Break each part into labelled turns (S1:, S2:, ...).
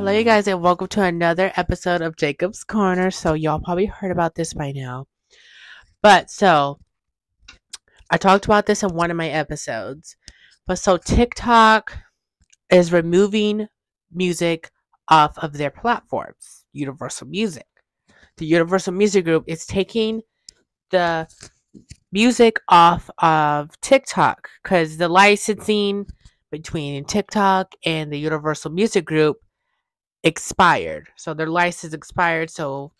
S1: Hello, you guys, and welcome to another episode of Jacob's Corner. So, y'all probably heard about this by now. But so, I talked about this in one of my episodes. But so, TikTok is removing music off of their platforms, Universal Music. The Universal Music Group is taking the music off of TikTok because the licensing between TikTok and the Universal Music Group expired. So their license expired. So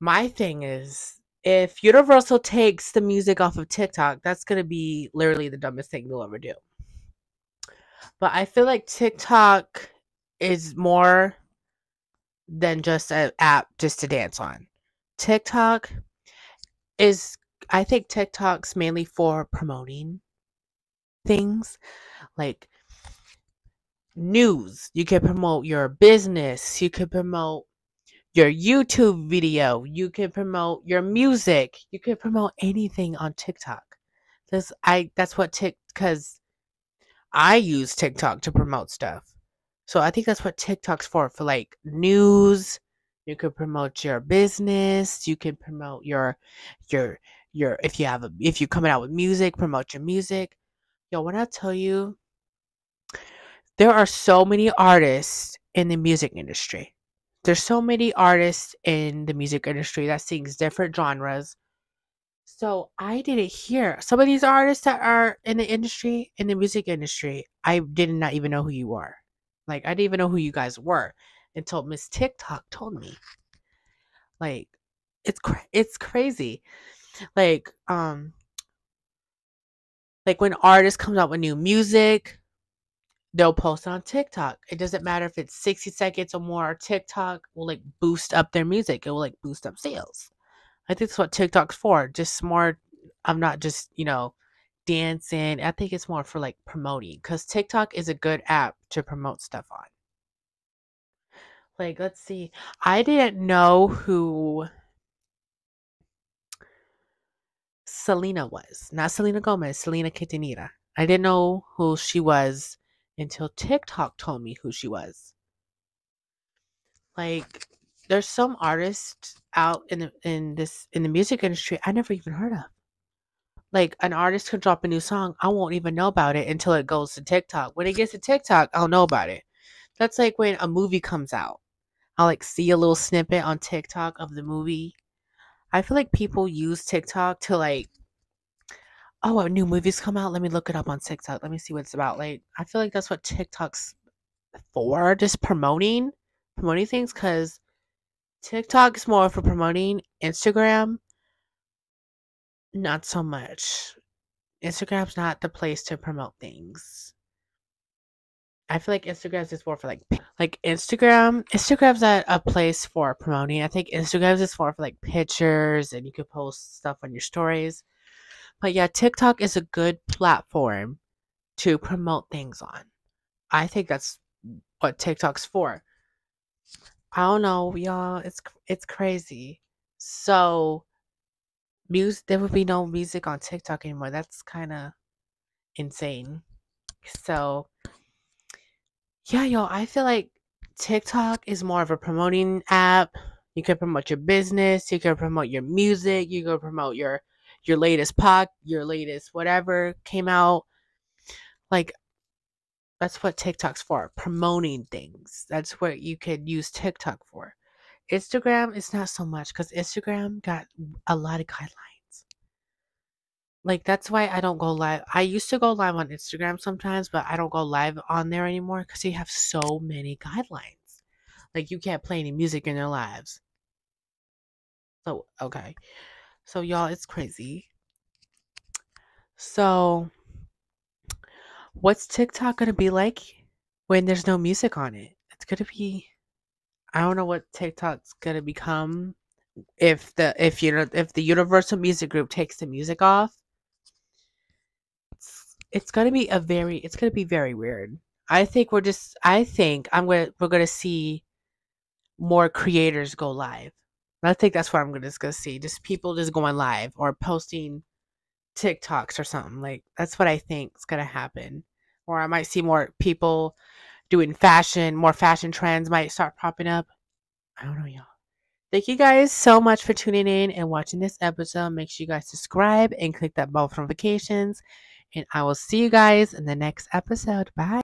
S1: my thing is if Universal takes the music off of TikTok, that's going to be literally the dumbest thing they'll ever do. But I feel like TikTok is more than just an app just to dance on. TikTok is I think TikTok's mainly for promoting things like news. You can promote your business. You can promote your YouTube video. You can promote your music. You can promote anything on TikTok. This I that's what Tik because I use TikTok to promote stuff. So I think that's what TikTok's for for like news. You can promote your business. You can promote your your your if you have a if you're coming out with music, promote your music. Yo, when I tell you, there are so many artists in the music industry. There's so many artists in the music industry that sings different genres. So I didn't hear some of these artists that are in the industry, in the music industry. I did not even know who you are. Like I didn't even know who you guys were until Miss TikTok told me. Like it's cra- it's crazy. Like um like when artists comes out with new music, they'll post on TikTok. It doesn't matter if it's 60 seconds or more. TikTok will like boost up their music. It will like boost up sales. I think that's what TikTok's for. Just more I'm not just, you know, dancing. I think it's more for like promoting cuz TikTok is a good app to promote stuff on. Like let's see. I didn't know who Selena was. Not Selena Gomez, Selena Quintanilla. I didn't know who she was until TikTok told me who she was. Like there's some artists out in the in this in the music industry I never even heard of. Like an artist could drop a new song, I won't even know about it until it goes to TikTok. When it gets to TikTok, I'll know about it. That's like when a movie comes out. I'll like see a little snippet on TikTok of the movie I feel like people use TikTok to like, oh, a new movie's come out. Let me look it up on TikTok. Let me see what it's about. Like, I feel like that's what TikTok's for, just promoting, promoting things. Because TikTok is more for promoting. Instagram, not so much. Instagram's not the place to promote things. I feel like Instagram is more for like like Instagram. Instagram's not a place for promoting. I think Instagram is more for like pictures and you can post stuff on your stories. But yeah, TikTok is a good platform to promote things on. I think that's what TikTok's for. I don't know, y'all. It's it's crazy. So, music there would be no music on TikTok anymore. That's kind of insane. So, yeah, yo, I feel like TikTok is more of a promoting app. You can promote your business, you can promote your music, you can promote your your latest pod, your latest whatever came out. Like that's what TikTok's for, promoting things. That's what you could use TikTok for. Instagram is not so much cuz Instagram got a lot of guidelines. Like that's why I don't go live. I used to go live on Instagram sometimes, but I don't go live on there anymore because they have so many guidelines. Like you can't play any music in their lives. So okay. So y'all, it's crazy. So what's TikTok gonna be like when there's no music on it? It's gonna be I don't know what TikTok's gonna become if the if you know if the Universal Music Group takes the music off it's gonna be a very it's gonna be very weird. I think we're just I think I'm gonna we're gonna see more creators go live. I think that's what I'm gonna, just gonna see. Just people just going live or posting TikToks or something. Like that's what I think is gonna happen. Or I might see more people doing fashion, more fashion trends might start popping up. I don't know, y'all. Thank you guys so much for tuning in and watching this episode. Make sure you guys subscribe and click that bell for notifications. And I will see you guys in the next episode. Bye.